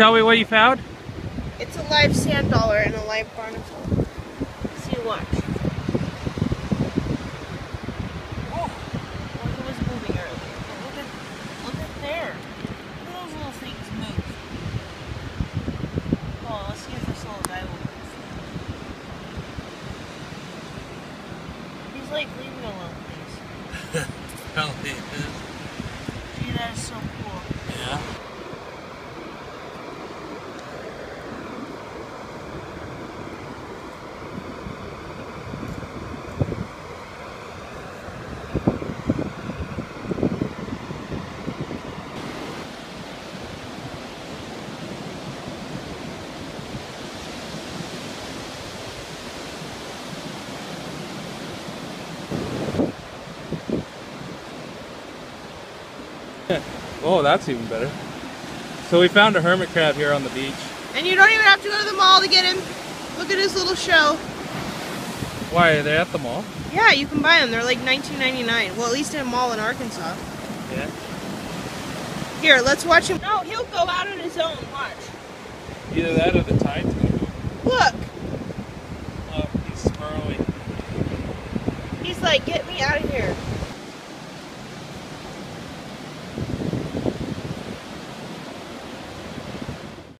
Tell me what you found. It's a live sand dollar and a live barnacle. See, watch. Oh, well, it was moving earlier. But look at, look at there. Look at those little things move. Oh, let's see if this little guy will move. He's like leaving a little piece. Probably Gee, that is so cool. Yeah. Oh, that's even better. So we found a hermit crab here on the beach. And you don't even have to go to the mall to get him. Look at his little show. Why are they at the mall? Yeah, you can buy them. They're like $19.99. Well, at least in a mall in Arkansas. Yeah. Here, let's watch him. No, he'll go out on his own. Watch. Either that or the tide's gonna move. Look. Oh, he's swirling. He's like, get me out of here.